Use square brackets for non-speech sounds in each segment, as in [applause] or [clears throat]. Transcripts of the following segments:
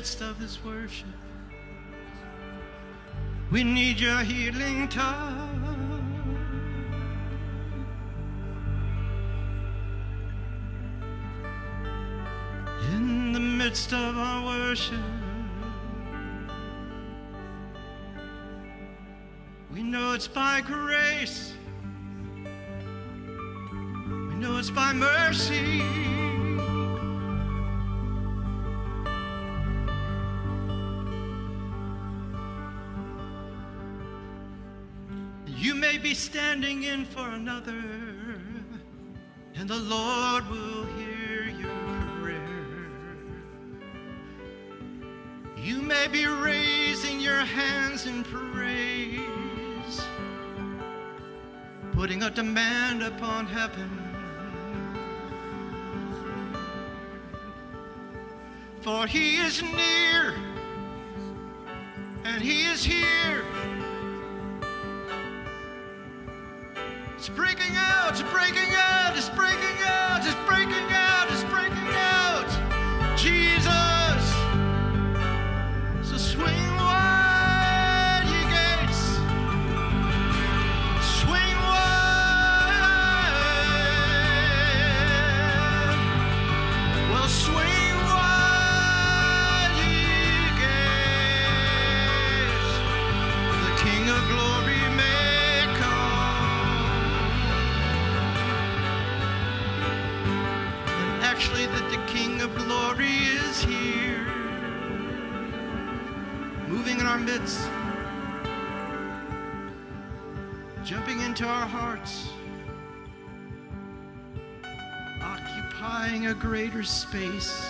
midst of this worship. We need your healing touch. In the midst of our worship, we know it's by grace. We know it's by mercy. Standing in for another, and the Lord will hear your prayer. You may be raising your hands in praise, putting a demand upon heaven. For he is near, and he is here. Breaking out, a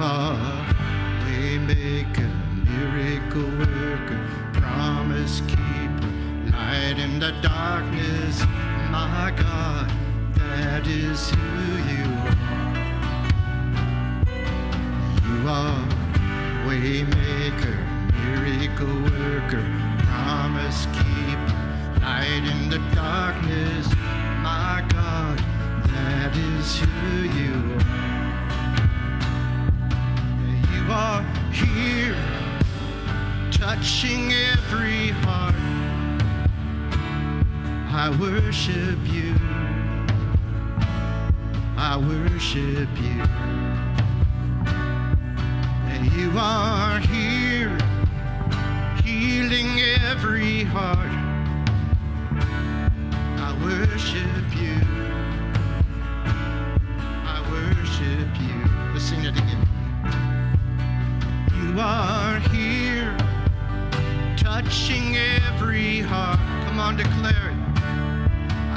You are waymaker, miracle worker, promise keeper, light in the darkness. My God, that is who are here, healing every heart. I worship you. I worship you. Let's sing it again. You are here, touching every heart. Come on, declare it.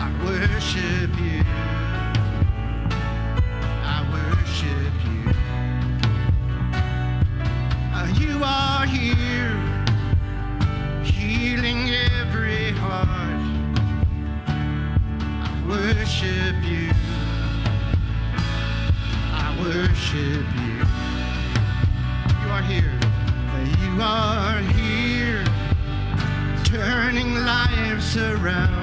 I worship you. healing every heart. I worship you. I worship you. You are here. You are here, turning lives around.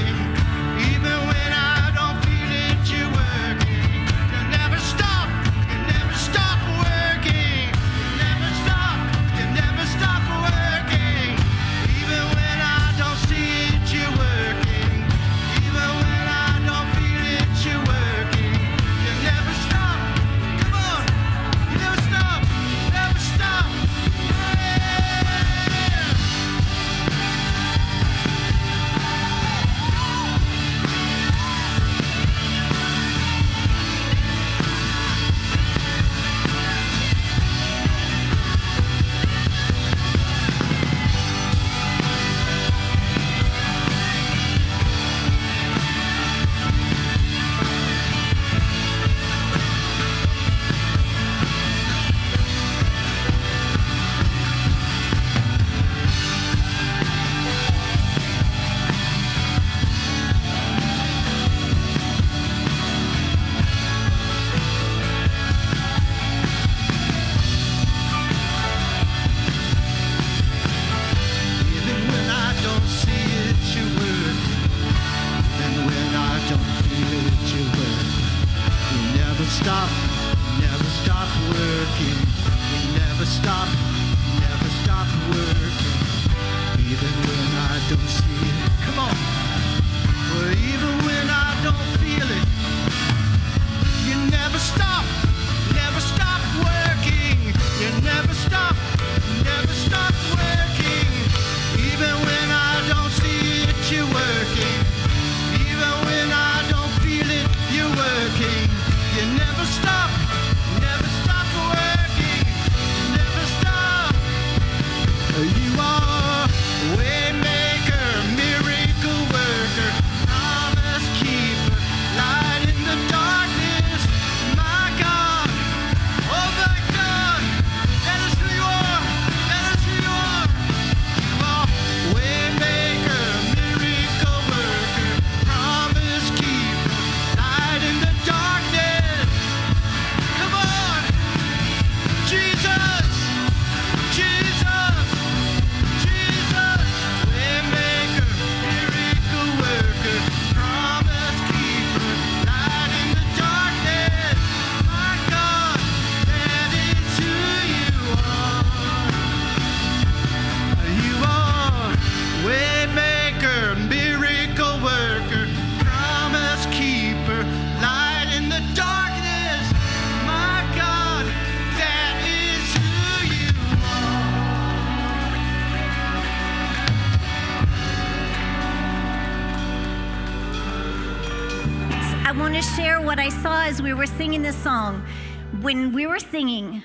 Singing,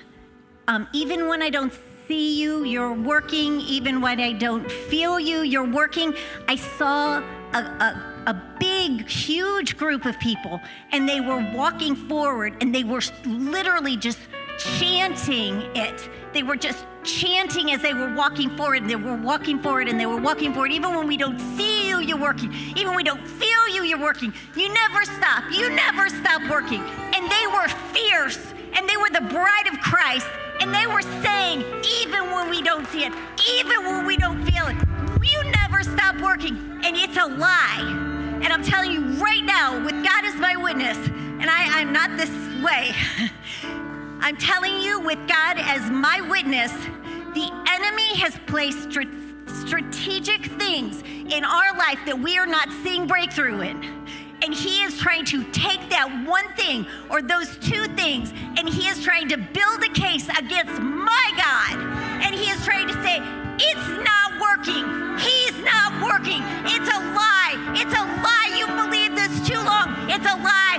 um, even when I don't see you, you're working. Even when I don't feel you, you're working. I saw a, a, a big, huge group of people, and they were walking forward, and they were literally just chanting it. They were just chanting as they were walking forward, and they were walking forward, and they were walking forward. Even when we don't see you, you're working. Even when we don't feel you, you're working. You never stop. You never stop working. And they were fierce, and they were the bride of Christ, and they were saying, even when we don't see it, even when we don't feel it, you never stop working. And it's a lie. And I'm telling you right now, with God as my witness, and I, I'm not this way. [laughs] I'm telling you, with God as my witness, the enemy has placed str- strategic things in our life that we are not seeing breakthrough in. And he is trying to take that one thing or those two things, and he is trying to build a case against my God. And he is trying to say, it's not working. He's not working. It's a lie. It's a lie. You believe this too long. It's a lie.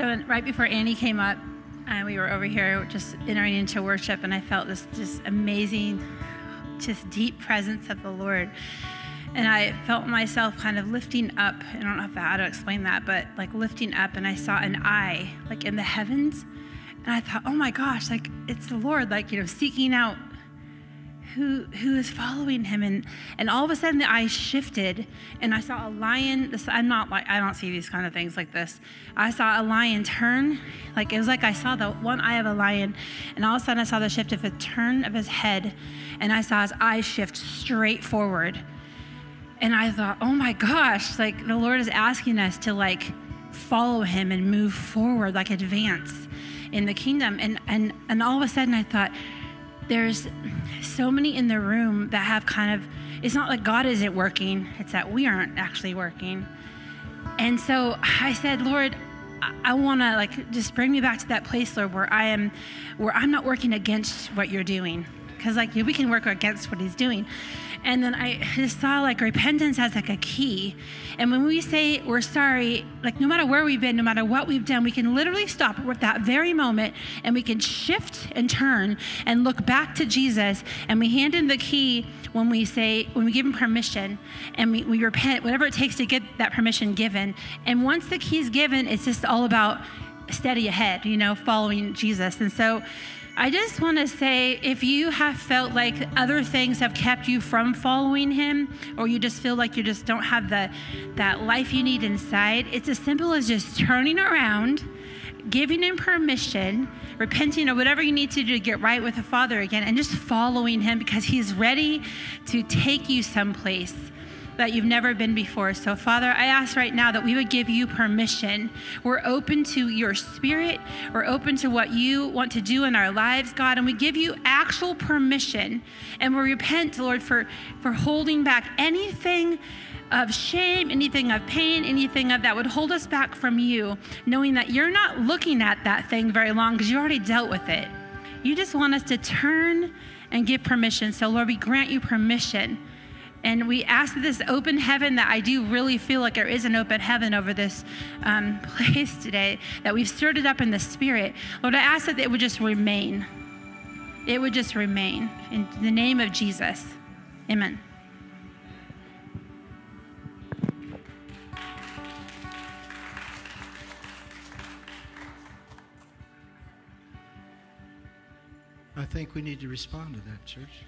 So right before Annie came up, and we were over here just entering into worship, and I felt this just amazing, just deep presence of the Lord. And I felt myself kind of lifting up. I don't know how to explain that, but like lifting up, and I saw an eye like in the heavens. And I thought, oh my gosh, like it's the Lord, like, you know, seeking out who who is following him. And and all of a sudden the eyes shifted and i saw a lion. This i'm not like i don't see these kind of things like this. I saw a lion turn. Like it was like i saw the one eye of a lion. And all of a sudden i saw the shift of a turn of his head and i saw his eyes shift straight forward. And i thought oh my gosh like the lord is asking us to like follow him and move forward like advance in the kingdom. And and and all of a sudden i thought there's so many in the room that have kind of, it's not like God isn't working, it's that we aren't actually working. And so I said, Lord, I want to like just bring me back to that place, Lord, where I am, where I'm not working against what you're doing. Because like we can work against what he's doing. And then I just [laughs] saw like repentance as like a key. And when we say we're sorry, like no matter where we've been, no matter what we've done, we can literally stop at that very moment and we can shift and turn and look back to Jesus. And we hand him the key when we say, when we give him permission and we, we repent, whatever it takes to get that permission given. And once the key is given, it's just all about steady ahead, you know, following Jesus. And so, I just want to say if you have felt like other things have kept you from following him or you just feel like you just don't have the that life you need inside, it's as simple as just turning around, giving him permission, repenting or whatever you need to do to get right with the Father again and just following him because he's ready to take you someplace that you've never been before. So, Father, I ask right now that we would give you permission. We're open to your spirit, we're open to what you want to do in our lives, God, and we give you actual permission. And we repent, Lord, for, for holding back anything of shame, anything of pain, anything of that would hold us back from you, knowing that you're not looking at that thing very long because you already dealt with it. You just want us to turn and give permission. So, Lord, we grant you permission and we ask this open heaven that I do really feel like there is an open heaven over this um, [laughs] place today, that we've stirred it up in the spirit. Lord, I ask that it would just remain. It would just remain. In the name of Jesus. Amen. I think we need to respond to that, church.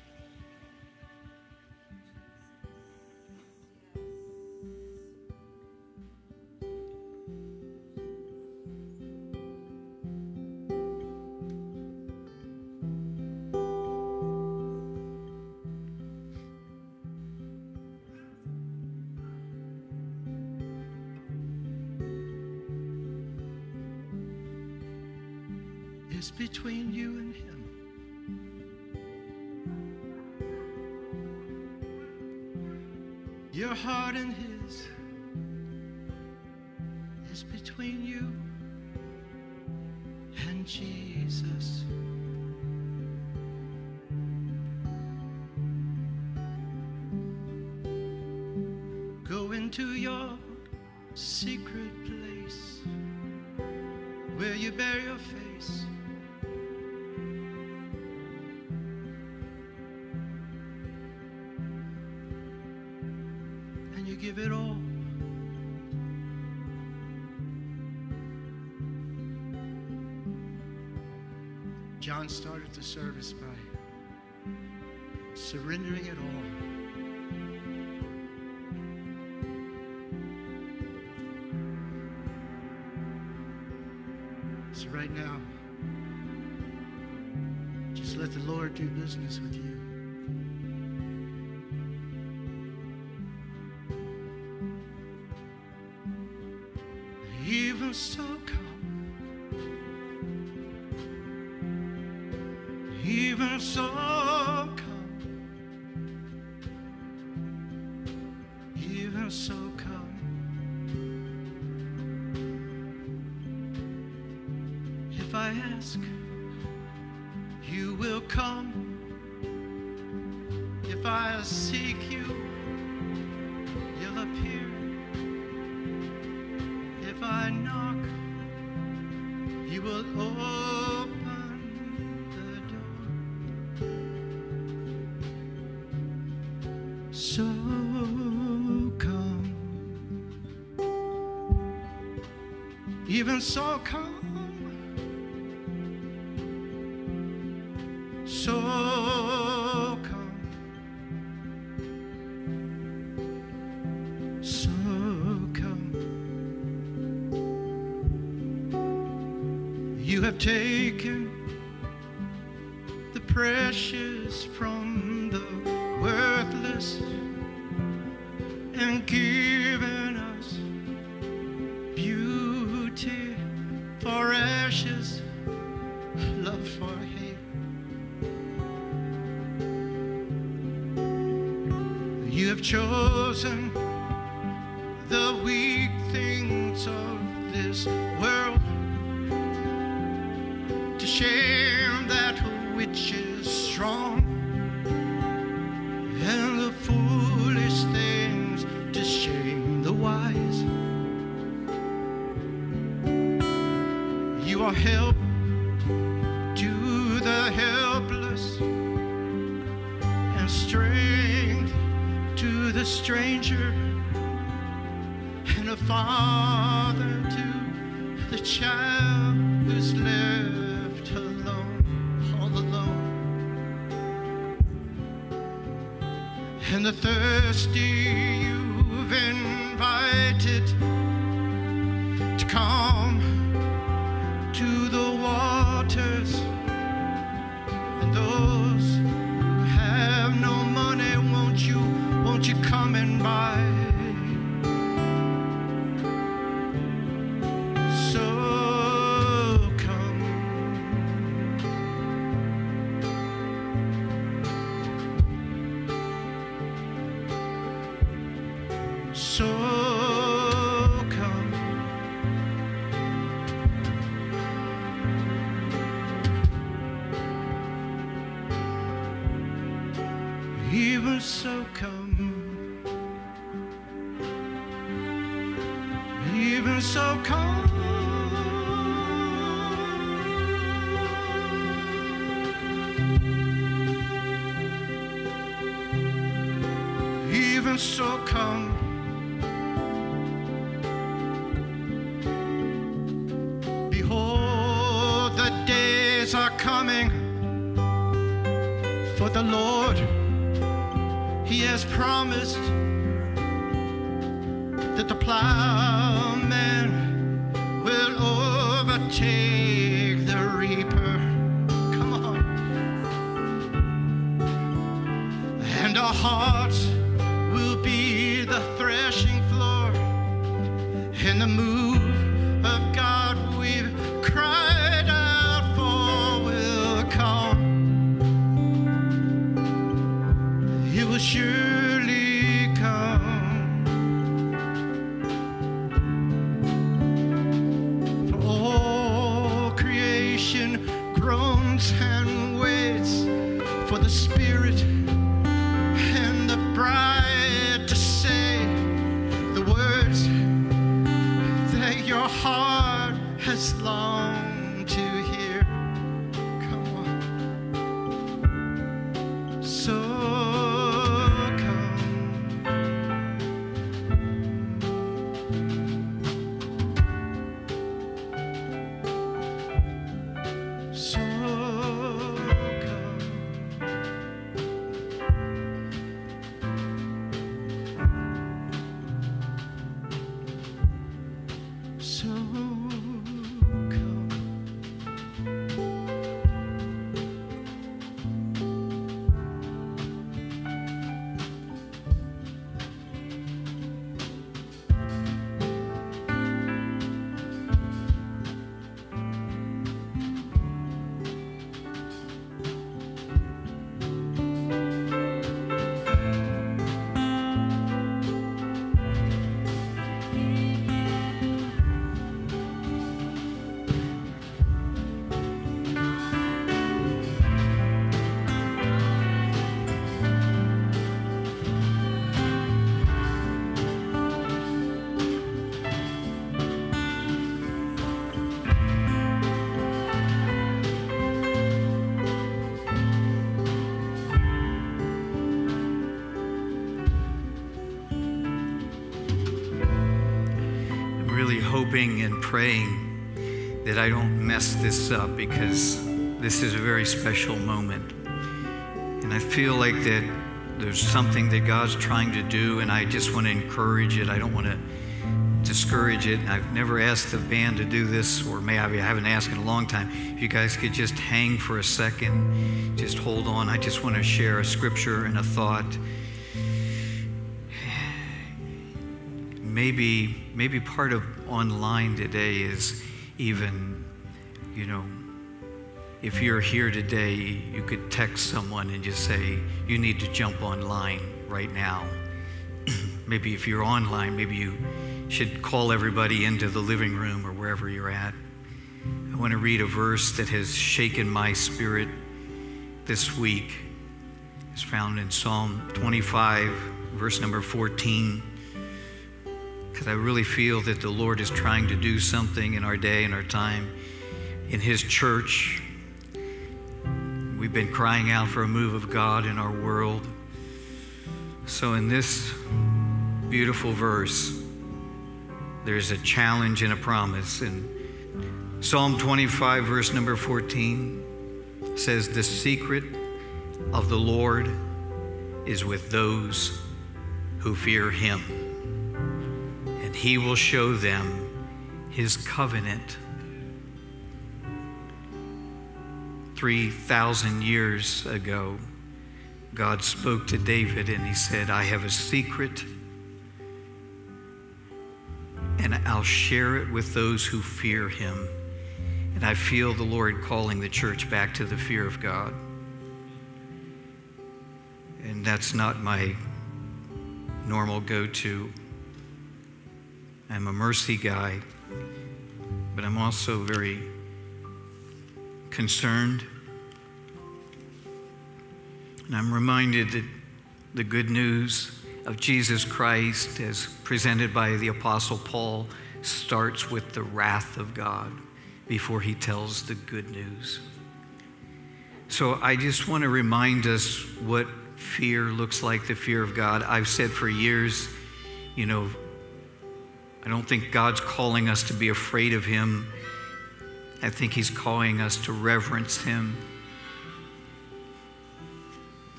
Between you and Him. Your heart and The service by surrendering it all. So, right now, just let the Lord do business with you. So come, so come. You have taken the precious from. even so come. Behold, the days are coming, for the Lord, He has promised that the plow hoping and praying that I don't mess this up because this is a very special moment. And I feel like that there's something that God's trying to do, and I just want to encourage it. I don't want to discourage it. I've never asked the band to do this, or maybe I haven't asked in a long time. If you guys could just hang for a second, just hold on. I just want to share a scripture and a thought. [sighs] Maybe, maybe part of online today is even, you know, if you're here today, you could text someone and just say, you need to jump online right now. [clears throat] maybe if you're online, maybe you should call everybody into the living room or wherever you're at. I want to read a verse that has shaken my spirit this week. It's found in Psalm 25, verse number 14. Because I really feel that the Lord is trying to do something in our day and our time in His church We've been crying out for a move of God in our world. So, in this beautiful verse, there's a challenge and a promise. In Psalm 25, verse number 14, says, The secret of the Lord is with those who fear him, and he will show them his covenant 3,000 years ago, God spoke to David and he said, I have a secret and I'll share it with those who fear him. And I feel the Lord calling the church back to the fear of God. And that's not my normal go to. I'm a mercy guy, but I'm also very concerned and I'm reminded that the good news of Jesus Christ, as presented by the Apostle Paul, starts with the wrath of God before he tells the good news. So I just want to remind us what fear looks like the fear of God. I've said for years, you know, I don't think God's calling us to be afraid of him. I think he's calling us to reverence him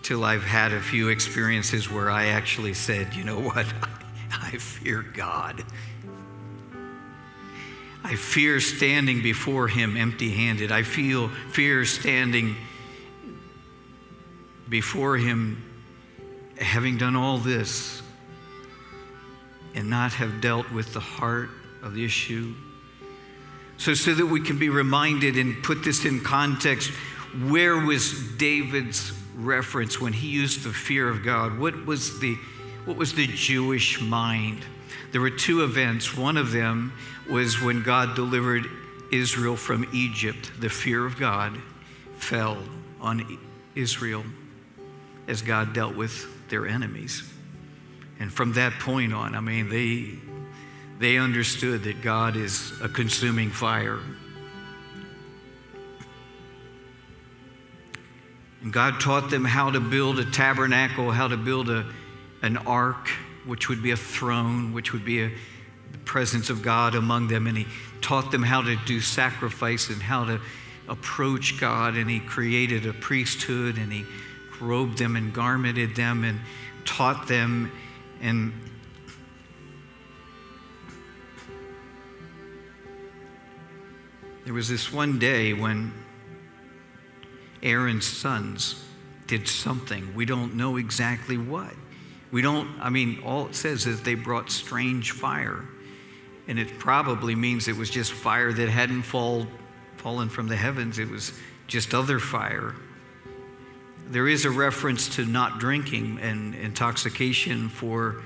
till I've had a few experiences where I actually said, you know what? [laughs] I fear God. I fear standing before Him empty handed. I feel fear standing before Him having done all this and not have dealt with the heart of the issue. So, so that we can be reminded and put this in context where was David's reference when he used the fear of God? What was the, what was the Jewish mind? There were two events. One of them was when God delivered Israel from Egypt. The fear of God fell on Israel as God dealt with their enemies. And from that point on, I mean, they, they understood that God is a consuming fire. And God taught them how to build a tabernacle, how to build a, an ark, which would be a throne, which would be a, the presence of God among them. And He taught them how to do sacrifice and how to approach God. And He created a priesthood and He robed them and garmented them and taught them. And there was this one day when Aaron's sons did something. We don't know exactly what. We don't, I mean, all it says is they brought strange fire. And it probably means it was just fire that hadn't fall, fallen from the heavens, it was just other fire. There is a reference to not drinking and intoxication for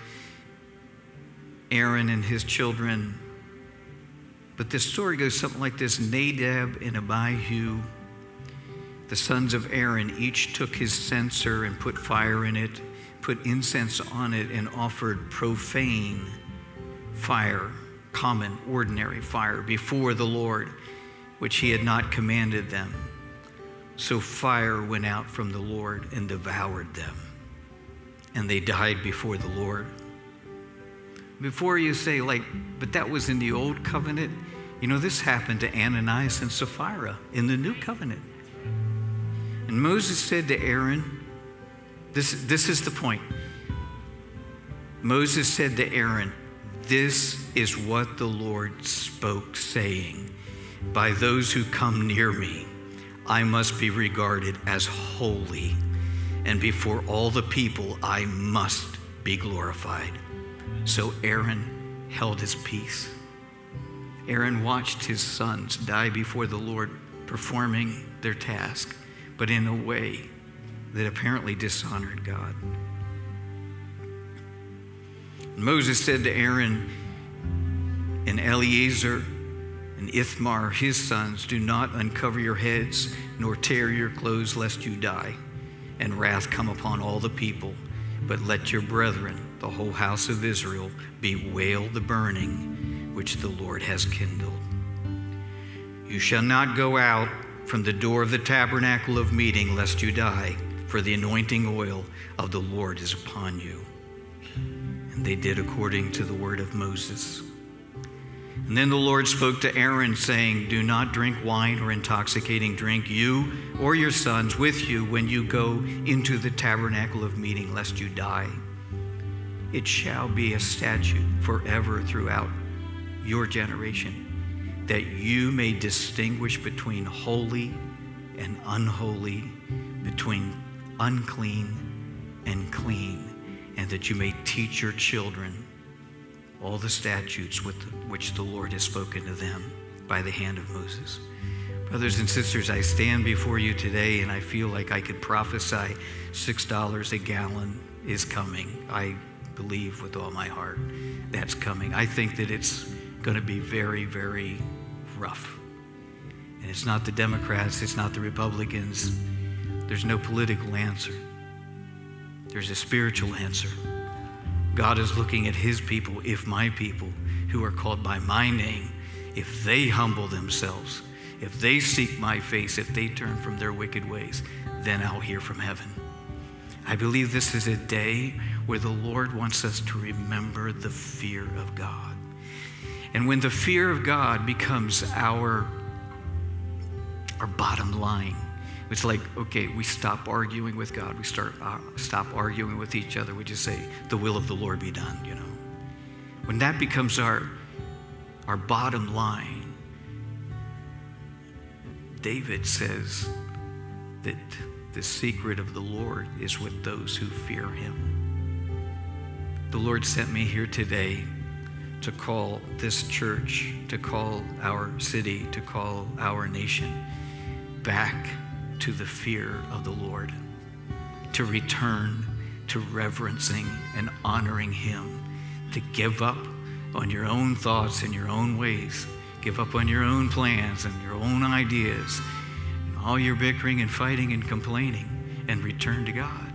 Aaron and his children. But this story goes something like this Nadab and Abihu the sons of Aaron each took his censer and put fire in it, put incense on it, and offered profane fire, common, ordinary fire, before the Lord, which he had not commanded them. So fire went out from the Lord and devoured them, and they died before the Lord. before you say, like, but that was in the old covenant, you know, this happened to Ananias and Sapphira in the new covenant. And Moses said to Aaron, this, this is the point. Moses said to Aaron, This is what the Lord spoke, saying, By those who come near me, I must be regarded as holy, and before all the people, I must be glorified. So Aaron held his peace. Aaron watched his sons die before the Lord, performing their task, but in a way that apparently dishonored God. Moses said to Aaron and Eleazar and Ithamar, his sons, Do not uncover your heads, nor tear your clothes, lest you die, and wrath come upon all the people. But let your brethren, the whole house of Israel, bewail the burning which the Lord has kindled. You shall not go out from the door of the tabernacle of meeting, lest you die, for the anointing oil of the Lord is upon you. And they did according to the word of Moses. And then the Lord spoke to Aaron, saying, Do not drink wine or intoxicating drink, you or your sons with you, when you go into the tabernacle of meeting, lest you die. It shall be a statute forever throughout your generation, that you may distinguish between holy and unholy, between unclean and clean and that you may teach your children all the statutes with which the Lord has spoken to them by the hand of Moses. Brothers and sisters, I stand before you today and I feel like I could prophesy $6 a gallon is coming. I believe with all my heart that's coming. I think that it's going to be very, very rough. And it's not the Democrats, it's not the Republicans. There's no political answer. There's a spiritual answer. God is looking at his people, if my people who are called by my name, if they humble themselves, if they seek my face, if they turn from their wicked ways, then I'll hear from heaven. I believe this is a day where the Lord wants us to remember the fear of God. And when the fear of God becomes our, our bottom line, it's like, okay, we stop arguing with God. We start uh, stop arguing with each other. We just say, "The will of the Lord be done." You know, when that becomes our our bottom line, David says that the secret of the Lord is with those who fear Him. The Lord sent me here today to call this church, to call our city, to call our nation back to the fear of the Lord, to return to reverencing and honoring Him, to give up on your own thoughts and your own ways, give up on your own plans and your own ideas, and all your bickering and fighting and complaining, and return to God.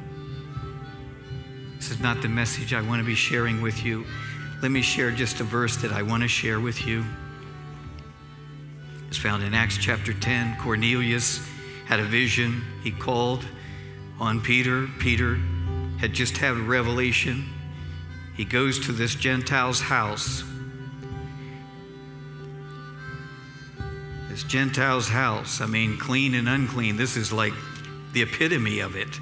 This is not the message I want to be sharing with you. Let me share just a verse that I want to share with you. It's found in Acts chapter 10. Cornelius had a vision. He called on Peter. Peter had just had a revelation. He goes to this Gentile's house. This Gentile's house, I mean, clean and unclean, this is like the epitome of it.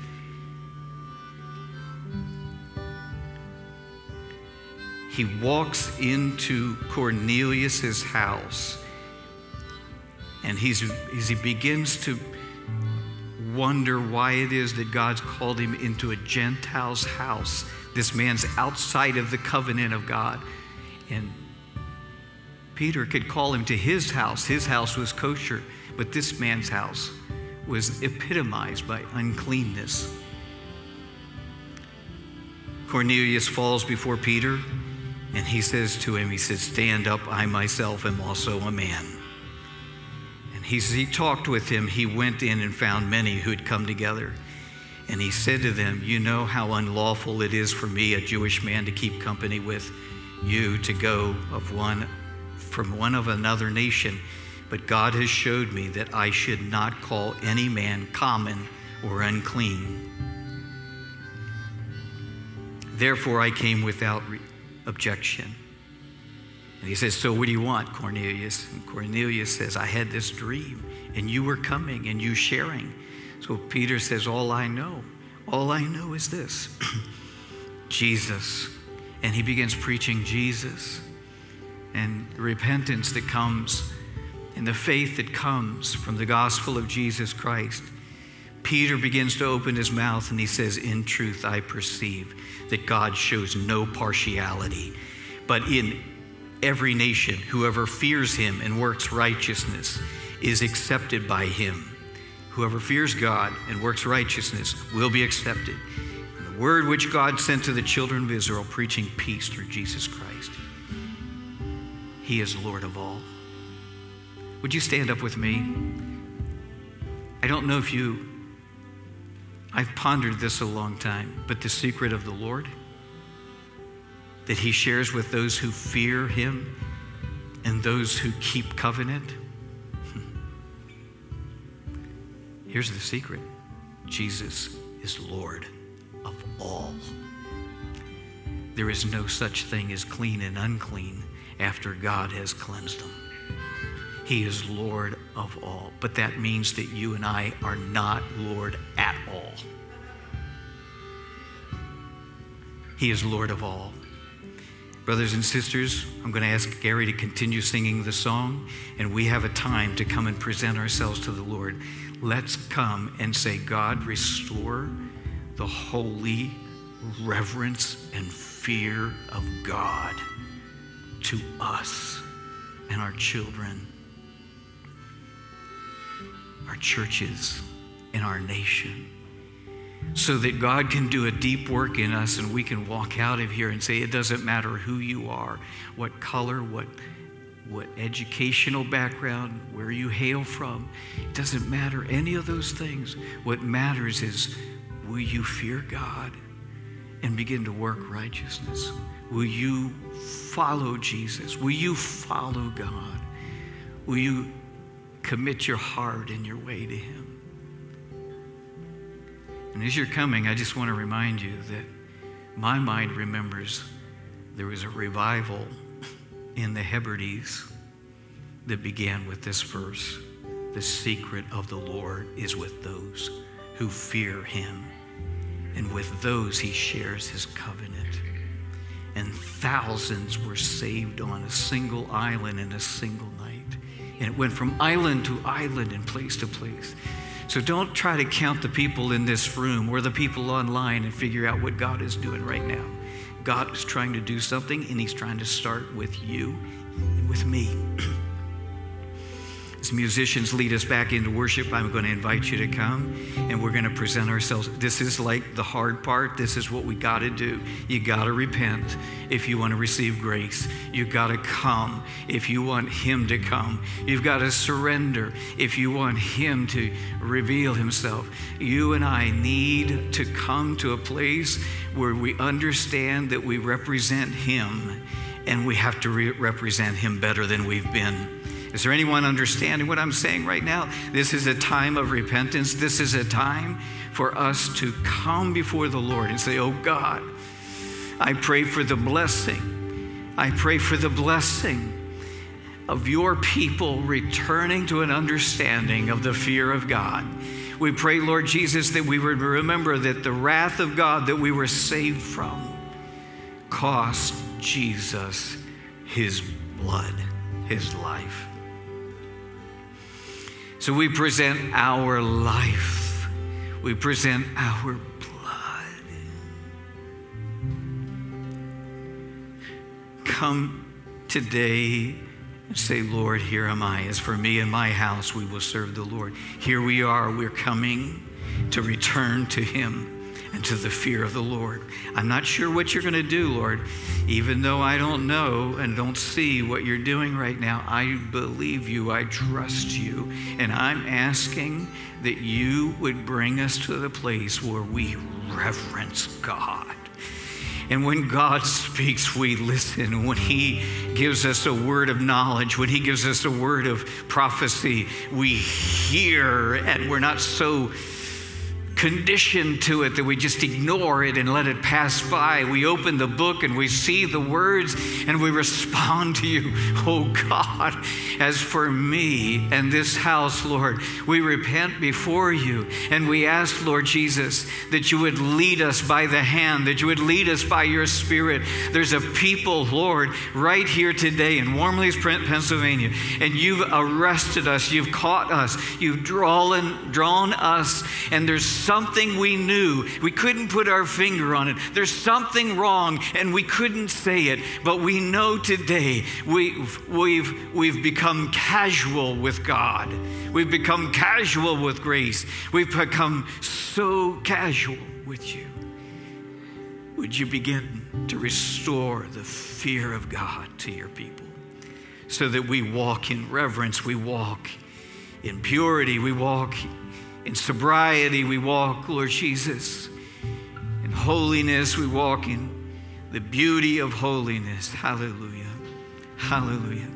He walks into Cornelius's house and he's, he begins to wonder why it is that God's called him into a Gentile's house. This man's outside of the covenant of God. And Peter could call him to his house. His house was kosher, but this man's house was epitomized by uncleanness. Cornelius falls before Peter and he says to him, He says, Stand up, I myself am also a man. He's, he talked with him. He went in and found many who had come together. And he said to them, You know how unlawful it is for me, a Jewish man, to keep company with you, to go of one from one of another nation. But God has showed me that I should not call any man common or unclean. Therefore, I came without objection. And he says, So what do you want, Cornelius? And Cornelius says, I had this dream, and you were coming and you sharing. So Peter says, All I know, all I know is this [clears throat] Jesus. And he begins preaching Jesus and the repentance that comes and the faith that comes from the gospel of Jesus Christ. Peter begins to open his mouth and he says, In truth, I perceive that God shows no partiality, but in every nation, whoever fears him and works righteousness is accepted by him. Whoever fears God and works righteousness will be accepted. And the word which God sent to the children of Israel, preaching peace through Jesus Christ. He is Lord of all. Would you stand up with me? I don't know if you, I've pondered this a long time, but the secret of the Lord that He shares with those who fear Him and those who keep covenant. [laughs] Here's the secret Jesus is Lord of all. There is no such thing as clean and unclean after God has cleansed them. He is Lord of all. But that means that you and I are not Lord at all. He is Lord of all. Brothers and sisters, I'm going to ask Gary to continue singing the song, and we have a time to come and present ourselves to the Lord. Let's come and say, God, restore the holy reverence and fear of God to us and our children, our churches, and our nation so that God can do a deep work in us and we can walk out of here and say, it doesn't matter who you are, what color, what, what educational background, where you hail from. It doesn't matter any of those things. What matters is will you fear God and begin to work righteousness? Will you follow Jesus? Will you follow God? Will you commit your heart and your way to Him? And as you're coming, I just want to remind you that my mind remembers there was a revival [laughs] in the Hebrides that began with this verse The secret of the Lord is with those who fear him, and with those he shares his covenant. And thousands were saved on a single island in a single night. And it went from island to island and place to place. So don't try to count the people in this room or the people online and figure out what God is doing right now. God is trying to do something, and He's trying to start with you and with me. [clears throat] As musicians lead us back into worship, I'm going to invite you to come and we're going to present ourselves. This is like the hard part. This is what we got to do. You got to repent if you want to receive grace. You got to come if you want Him to come. You've got to surrender if you want Him to reveal Himself. You and I need to come to a place where we understand that we represent Him and we have to re- represent Him better than we've been. Is there anyone understanding what I'm saying right now? This is a time of repentance. This is a time for us to come before the Lord and say, Oh God, I pray for the blessing. I pray for the blessing of your people returning to an understanding of the fear of God. We pray, Lord Jesus, that we would remember that the wrath of God that we were saved from cost Jesus his blood, his life. So we present our life, we present our blood. Come today and say, Lord, here am I. As for me and my house, we will serve the Lord. Here we are, we're coming to return to Him to the fear of the Lord. I'm not sure what you're going to do, Lord. Even though I don't know and don't see what you're doing right now, I believe you, I trust you, and I'm asking that you would bring us to the place where we reverence God. And when God speaks, we listen. When He gives us a word of knowledge, when He gives us a word of prophecy, we hear and we're not so conditioned to it that we just ignore it and let it pass by. We open the book and we see the words and we respond to you. [laughs] Oh God, as for me and this house, Lord, we repent before you and we ask, Lord Jesus, that you would lead us by the hand, that you would lead us by your spirit. There's a people, Lord, right here today in Warmleys, Pennsylvania, and you've arrested us, you've caught us, you've drawn, drawn us, and there's something we knew. We couldn't put our finger on it. There's something wrong, and we couldn't say it, but we know today we've, we've, we've become casual with God. We've become casual with grace. We've become so casual with you. Would you begin to restore the fear of God to your people so that we walk in reverence, we walk in purity, we walk in sobriety, we walk, Lord Jesus, in holiness, we walk in the beauty of holiness. Hallelujah. Hallelujah.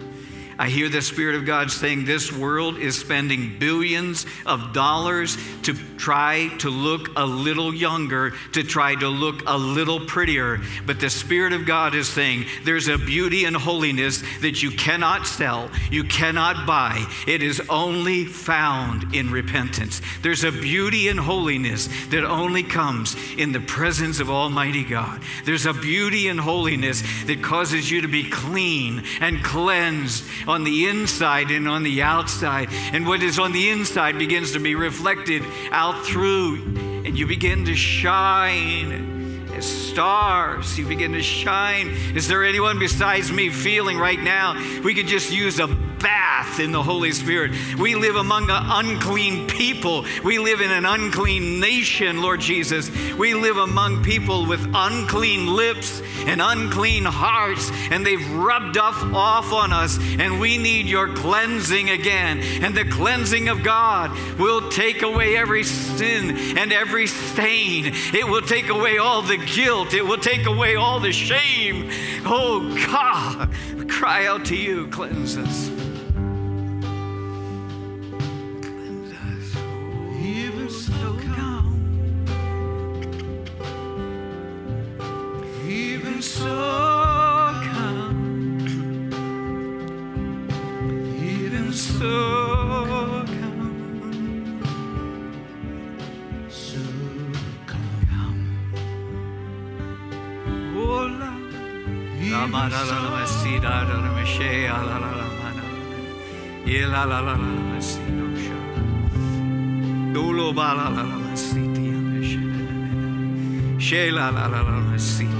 I hear the Spirit of God saying this world is spending billions of dollars to try to look a little younger, to try to look a little prettier. But the Spirit of God is saying there's a beauty and holiness that you cannot sell, you cannot buy. It is only found in repentance. There's a beauty and holiness that only comes in the presence of Almighty God. There's a beauty and holiness that causes you to be clean and cleansed on the inside and on the outside. And what is on the inside begins to be reflected out through, and you begin to shine as stars. You begin to shine. Is there anyone besides me feeling right now? We could just use a bath in the Holy Spirit. We live among an unclean people. We live in an unclean nation, Lord Jesus. We live among people with unclean lips and unclean hearts, and they've rubbed off, off on us, and we need your cleansing again. And the cleansing of God will take away every sin and every stain. It will take away all the guilt. It will take away all the shame. Oh God, cry out to you, cleanse us. She la la la la la la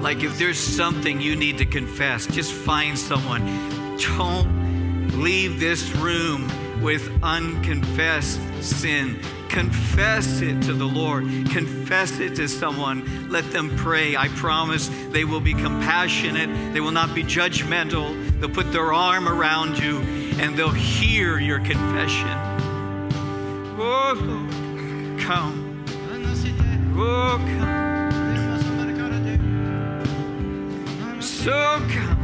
Like if there's something you need to confess, just find someone. Don't leave this room with unconfessed sin. Confess it to the Lord. Confess it to someone. Let them pray. I promise they will be compassionate. They will not be judgmental. They'll put their arm around you and they'll hear your confession. Oh, Lord, come. Oh, come. So come.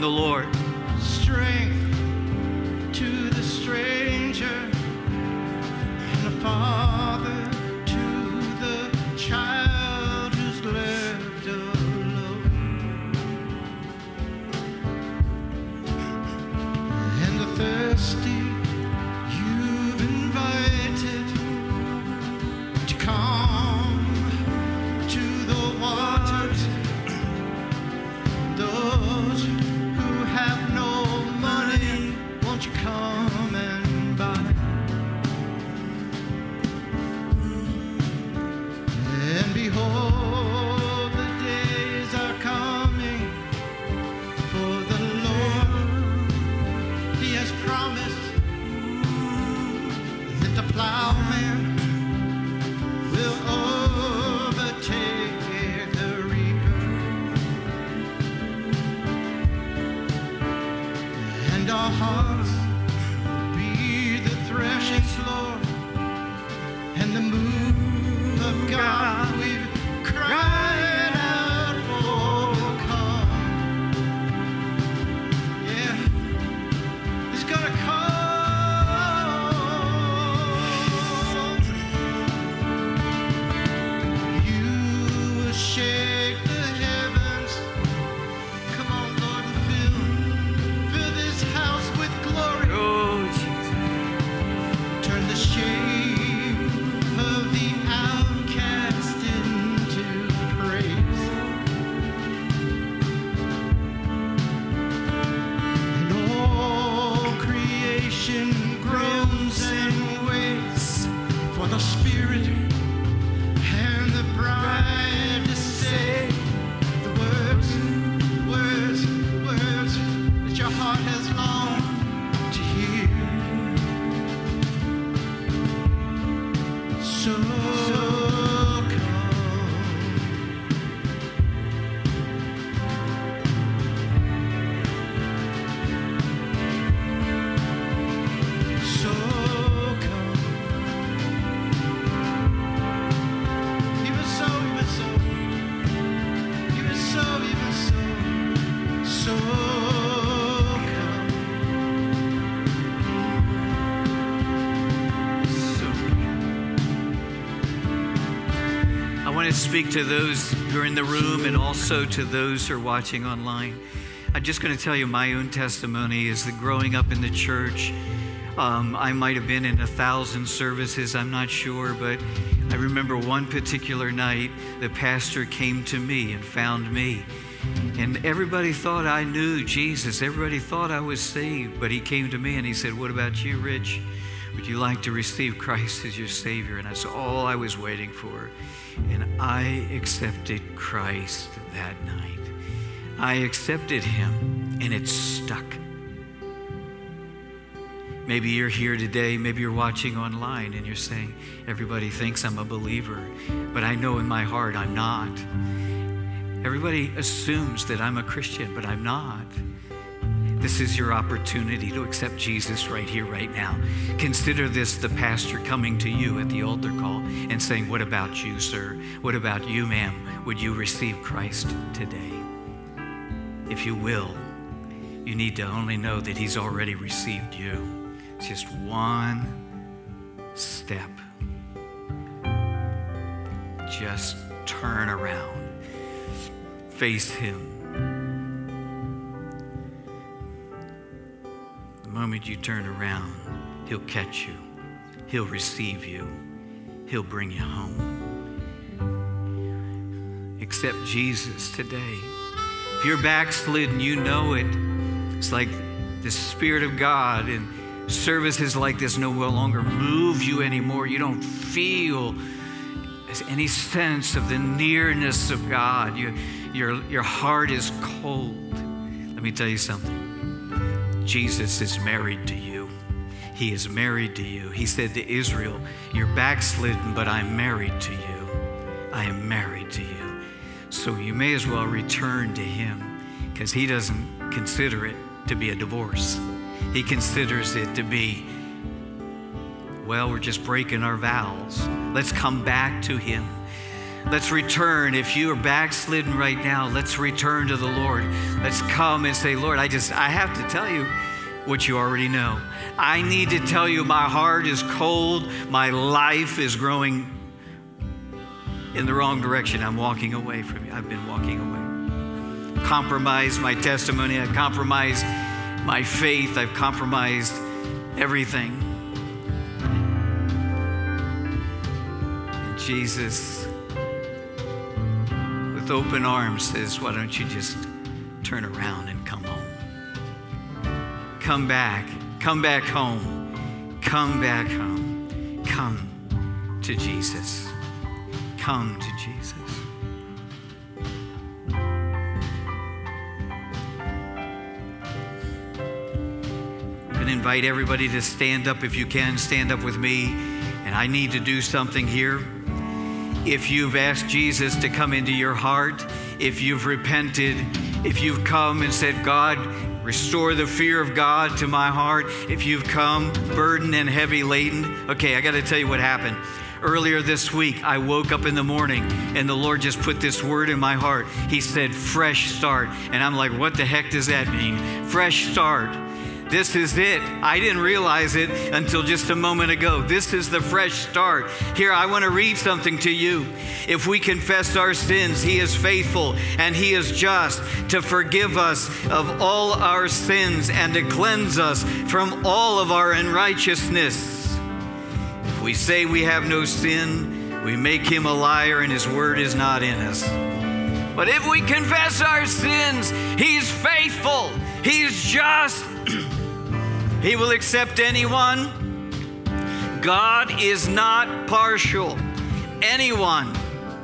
The Lord. Our hearts speak to those who are in the room and also to those who are watching online. I'm just going to tell you my own testimony is that growing up in the church, um, I might have been in a thousand services, I'm not sure, but I remember one particular night the pastor came to me and found me. And everybody thought I knew Jesus. Everybody thought I was saved. But he came to me and he said, What about you, Rich? Would you like to receive Christ as your Savior? And that's all I was waiting for. I accepted Christ that night. I accepted Him, and it stuck. Maybe you're here today, maybe you're watching online, and you're saying, Everybody thinks I'm a believer, but I know in my heart I'm not. Everybody assumes that I'm a Christian, but I'm not. This is your opportunity to accept Jesus right here, right now. Consider this the pastor coming to you at the altar call and saying, What about you, sir? What about you, ma'am? Would you receive Christ today? If you will, you need to only know that He's already received you. It's just one step. Just turn around, face Him. Moment you turn around, He'll catch you, He'll receive you, He'll bring you home. Accept Jesus today. If you're backslidden, you know it. It's like the Spirit of God and services like this no longer move you anymore. You don't feel any sense of the nearness of God. You, your, your heart is cold. Let me tell you something. Jesus is married to you. He is married to you. He said to Israel, You're backslidden, but I'm married to you. I am married to you. So you may as well return to Him because He doesn't consider it to be a divorce. He considers it to be, well, we're just breaking our vows. Let's come back to Him. Let's return. If you are backslidden right now, let's return to the Lord. Let's come and say, Lord, I just, I have to tell you what you already know. I need to tell you my heart is cold, my life is growing in the wrong direction. I'm walking away from you. I've been walking away. Compromised my testimony, I've compromised my faith, I've compromised everything. Jesus, with open arms, says, Why don't you just turn around and come home? Come back. Come back home. Come back home. Come to Jesus. Come to Jesus. I'm going to invite everybody to stand up if you can. Stand up with me. And I need to do something here. If you've asked Jesus to come into your heart, if you've repented, if you've come and said, God, restore the fear of God to my heart, if you've come burdened and heavy laden, okay, I got to tell you what happened. Earlier this week, I woke up in the morning and the Lord just put this word in my heart. He said, fresh start. And I'm like, what the heck does that mean? Fresh start. This is it. I didn't realize it until just a moment ago. This is the fresh start. Here, I want to read something to you. If we confess our sins, He is faithful and He is just to forgive us of all our sins and to cleanse us from all of our unrighteousness. If we say we have no sin, we make Him a liar and His word is not in us. But if we confess our sins, He's faithful, He's just. [clears throat] He will accept anyone. God is not partial. Anyone,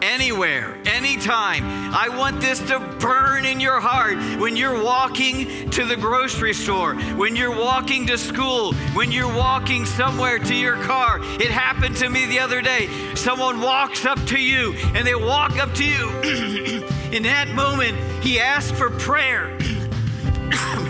anywhere, anytime. I want this to burn in your heart when you're walking to the grocery store, when you're walking to school, when you're walking somewhere to your car. It happened to me the other day. Someone walks up to you and they walk up to you. [clears throat] in that moment, he asked for prayer. [clears throat]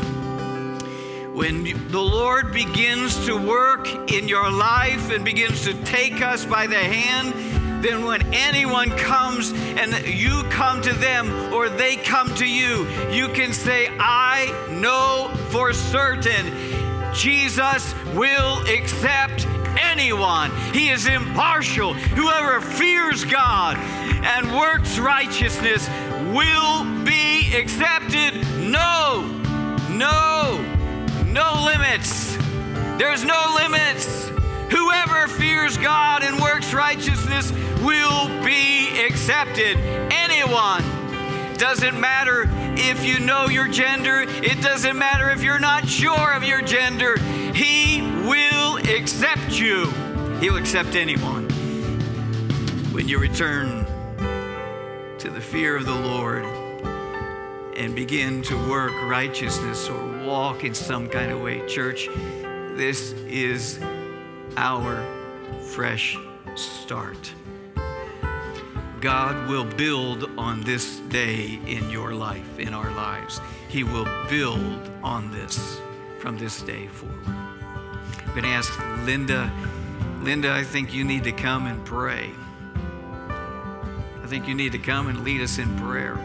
when the Lord begins to work in your life and begins to take us by the hand, then when anyone comes and you come to them or they come to you, you can say, I know for certain Jesus will accept anyone. He is impartial. Whoever fears God and works righteousness will be accepted. No, no no limits. There's no limits. Whoever fears God and works righteousness will be accepted. Anyone. Doesn't matter if you know your gender, it doesn't matter if you're not sure of your gender. He will accept you. He'll accept anyone. When you return to the fear of the Lord and begin to work righteousness or walk in some kind of way. Church, this is our fresh start. God will build on this day in your life, in our lives. He will build on this from this day forward. I'm going to ask Linda. Linda, I think you need to come and pray. I think you need to come and lead us in prayer.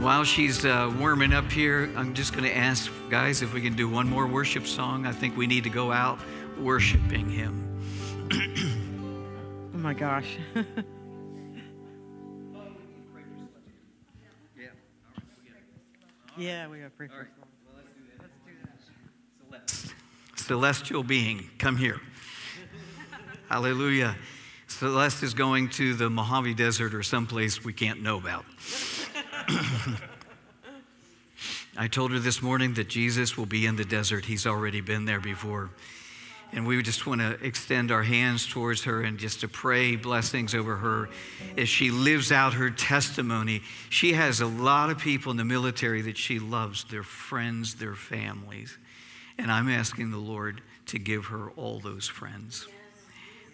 While she's uh, warming up here, I'm just going to ask guys if we can do one more worship song. I think we need to go out worshiping Him. [clears throat] oh my gosh. [laughs] yeah, we got pray for Celeste. Celestial being, come here. [laughs] Hallelujah. Celeste is going to the Mojave Desert or someplace we can't know about. [laughs] I told her this morning that Jesus will be in the desert. He's already been there before. And we just want to extend our hands towards her and just to pray blessings over her as she lives out her testimony. She has a lot of people in the military that she loves, their friends, their families. And I'm asking the Lord to give her all those friends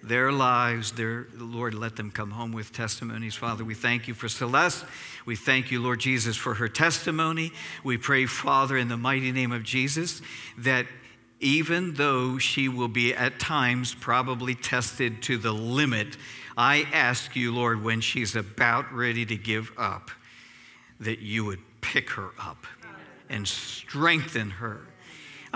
their lives, their Lord, let them come home with testimonies. Father, we thank you for Celeste. We thank you, Lord Jesus, for her testimony. We pray, Father, in the mighty name of Jesus, that even though she will be at times probably tested to the limit, I ask you, Lord, when she's about ready to give up, that you would pick her up and strengthen her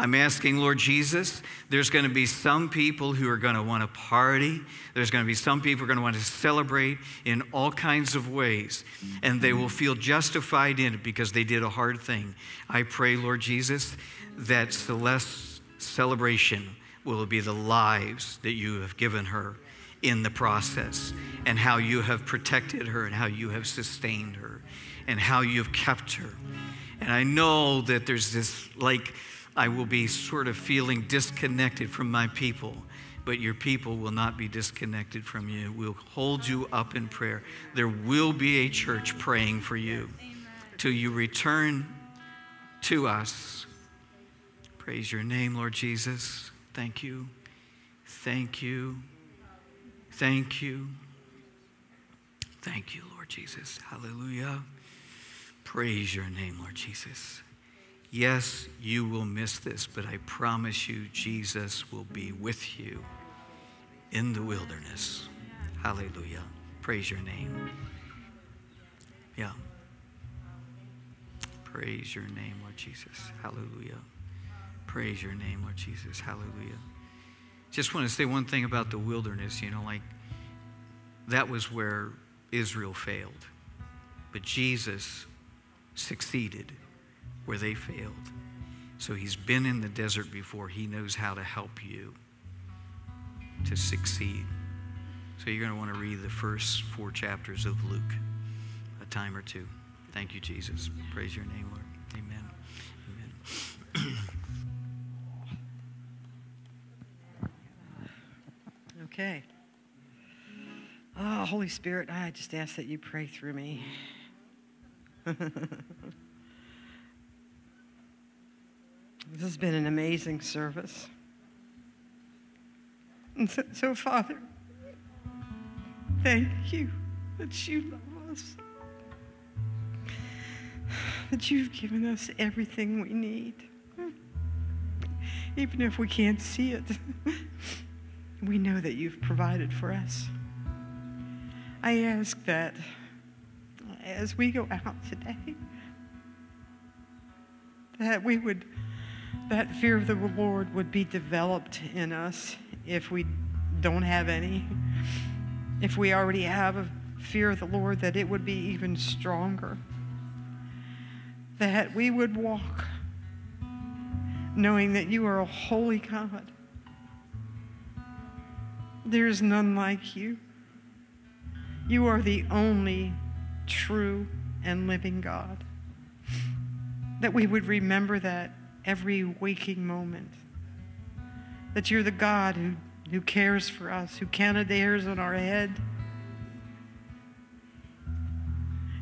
I'm asking, Lord Jesus, there's going to be some people who are going to want to party. There's going to be some people who are going to want to celebrate in all kinds of ways, and they will feel justified in it because they did a hard thing. I pray, Lord Jesus, that Celeste's celebration will be the lives that you have given her in the process, and how you have protected her, and how you have sustained her, and how you've kept her. And I know that there's this like, I will be sort of feeling disconnected from my people but your people will not be disconnected from you. We'll hold you up in prayer. There will be a church praying for you till you return to us. Praise your name, Lord Jesus. Thank you. Thank you. Thank you. Thank you, Lord Jesus. Hallelujah. Praise your name, Lord Jesus. Yes, you will miss this, but I promise you, Jesus will be with you in the wilderness. Hallelujah. Praise your name. Yeah. Praise your name, Lord Jesus. Hallelujah. Praise your name, Lord Jesus. Hallelujah. Just want to say one thing about the wilderness. You know, like that was where Israel failed, but Jesus succeeded where they failed. So he's been in the desert before. He knows how to help you to succeed. So you're going to want to read the first four chapters of Luke a time or two. Thank you, Jesus. Praise your name, Lord. Amen. Amen. [clears throat] Okay. Oh, Holy Spirit, I just ask that you pray through me. [laughs] this has been an amazing service. And so, so, Father, thank you that you love us, that you've given us everything we need, even if we can't see it. we know that you've provided for us. I ask that as we go out today, that we would, that fear of the Lord would be developed in us if we don't have any. If we already have a fear of the Lord, that it would be even stronger. That we would walk knowing that you are a holy God there is none like you. You are the only true and living God. That we would remember that every waking moment. That you're the God who, who cares for us, who counted the hairs on our head.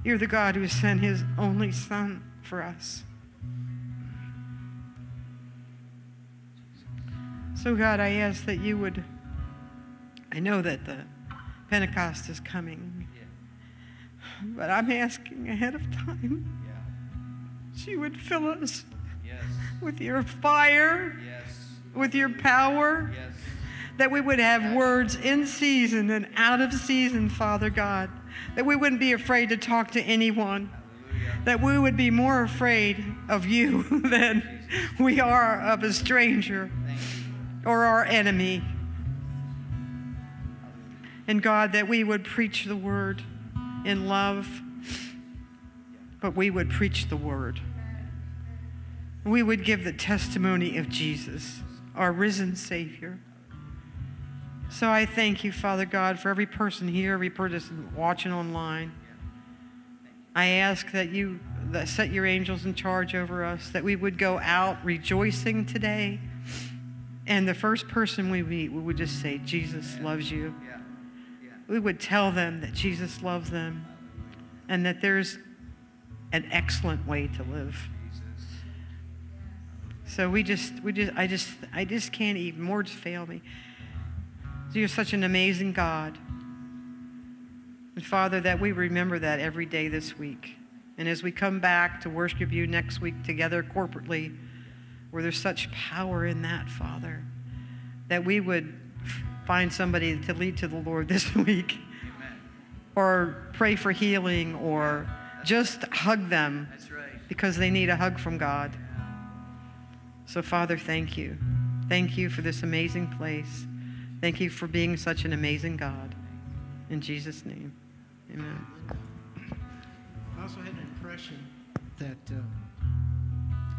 You're the God who sent his only Son for us. So, God, I ask that you would I know that the Pentecost is coming, but I'm asking ahead of time. She would fill us. With your fire, yes. with your power, yes. that we would have words in season and out of season, Father God, that we wouldn't be afraid to talk to anyone, Hallelujah. that we would be more afraid of you [laughs] than we are of a stranger or our enemy. And God, that we would preach the word in love, but we would preach the word. We would give the testimony of Jesus, our risen Savior. So I thank you, Father God, for every person here, every person watching online. I ask that you that set your angels in charge over us, that we would go out rejoicing today. And the first person we meet, we would just say, Jesus loves you we would tell them that Jesus loves them and that there's an excellent way to live. So we just, we just, I just, I just can't even. Words fail me. You're such an amazing God. And Father, that we remember that every day this week. And as we come back to worship you next week together corporately, where there's such power in that, Father, that we would find somebody to lead to the Lord [laughs] this week. Amen. Or pray for healing or just hug them right. because they need a hug from God. So, Father, thank you. Thank you for this amazing place. Thank you for being such an amazing God. In Jesus' name, amen. I also had an impression that, uh,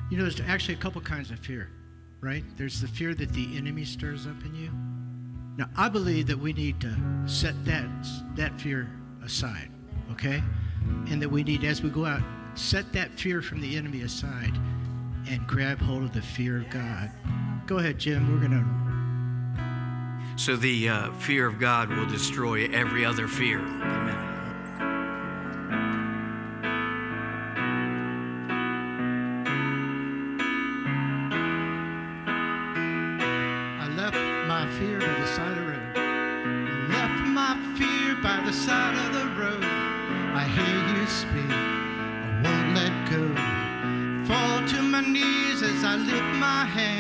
you know, there's actually a couple kinds of fear, right? There's the fear that the enemy stirs up in you now, I believe that we need to set that, that fear aside, okay? And that we need, as we go out, set that fear from the enemy aside and grab hold of the fear of God. Go ahead, Jim. We're going to. So the uh, fear of God will destroy every other fear. Amen. I lift my hand.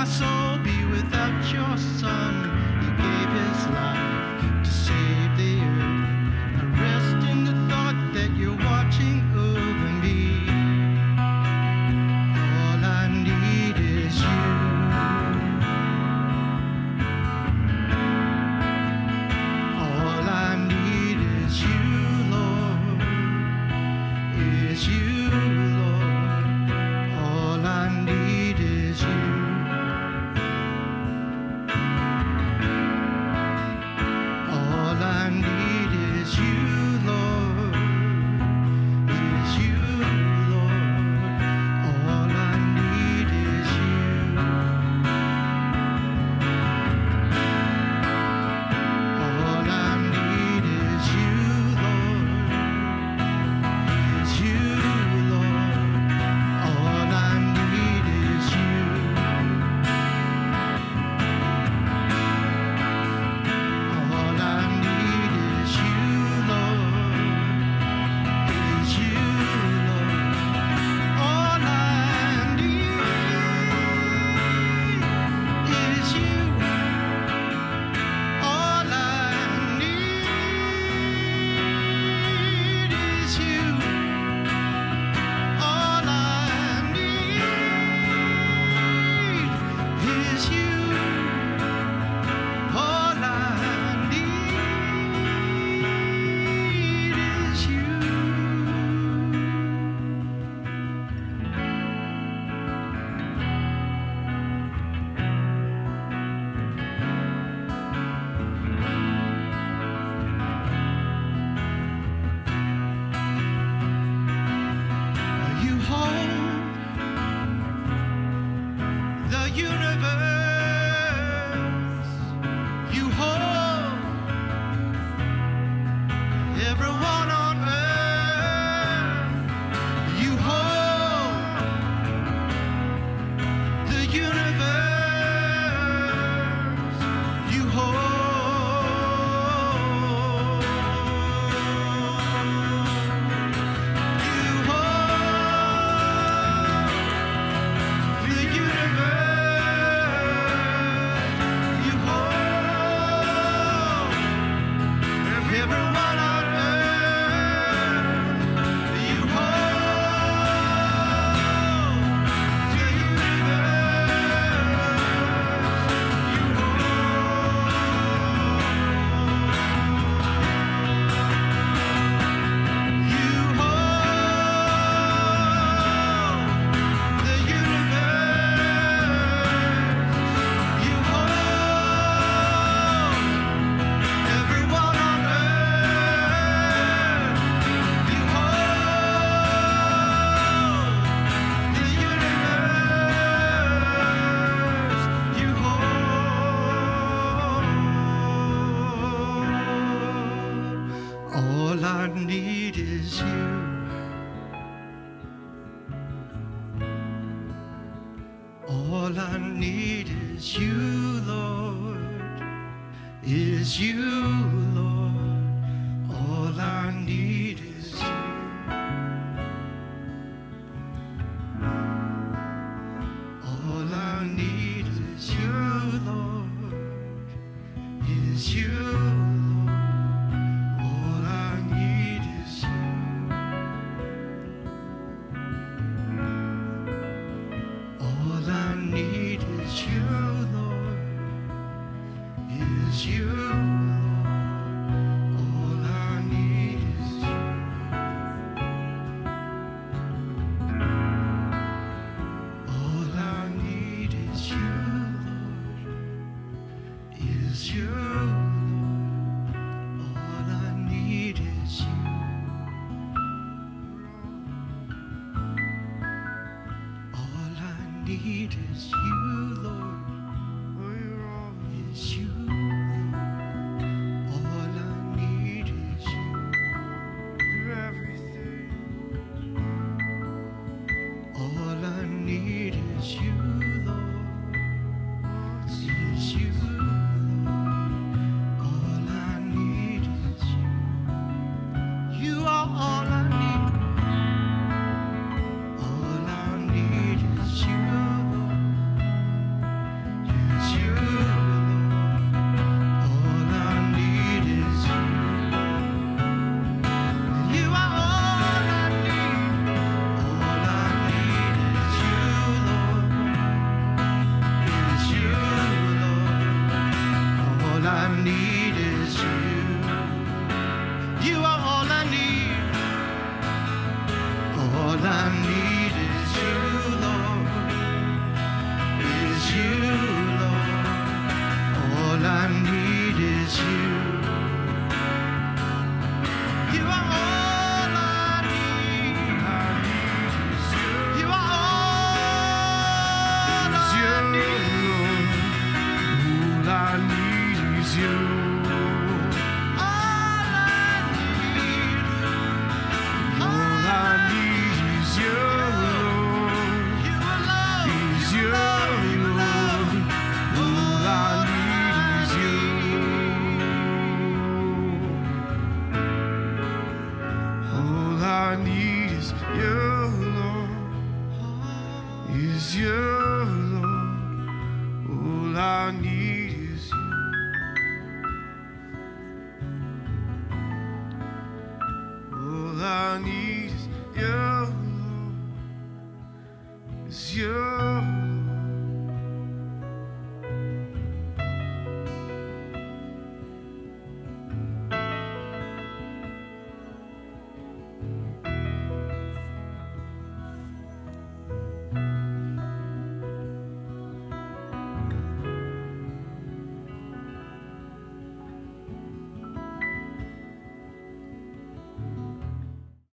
my soul be without your sun.